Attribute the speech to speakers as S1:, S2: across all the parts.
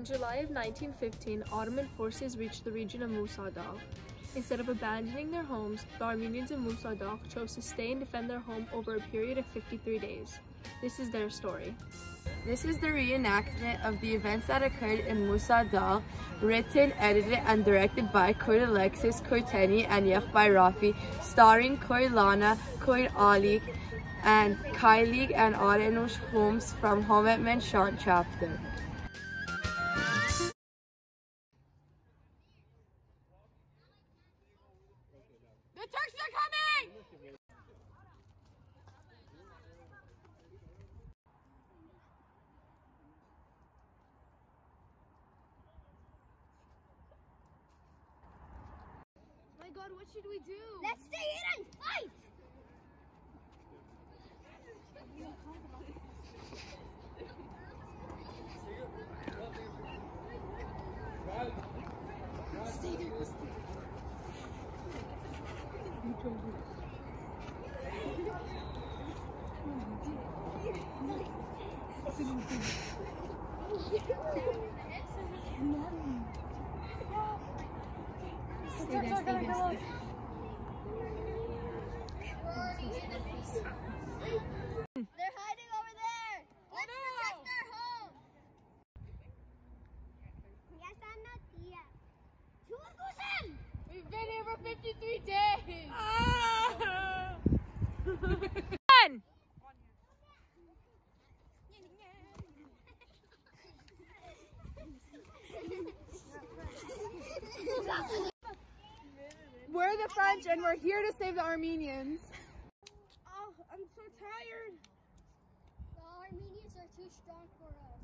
S1: In July of 1915, Ottoman forces reached the region of Musa Dagh. Instead of abandoning their homes, the Armenians in Musa Dagh chose to stay and defend their home over a period of 53 days. This is their story.
S2: This is the reenactment of the events that occurred in Musa Dagh, written, edited, and directed by Kurt Alexis, Kurteni, and Yech Rafi, starring Koilana, Koir Ali, and Kylie and Arenush Holmes from Homenetmen Shant chapter.
S3: Turks are coming!
S4: My god, what should we do?
S5: Let's stay in and fight! They're hiding over there! Let's protect their home! Yes, I'm not here. Turgusen!
S3: We've been here for 53 days! The French and we're here to save the Armenians. Oh, I'm so tired.
S5: The Armenians are too strong for us.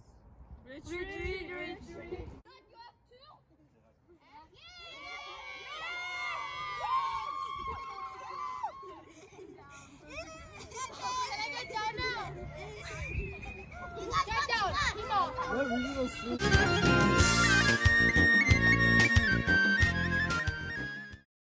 S3: Retreat, retreat.
S5: Get down!
S6: What? We need to sleep.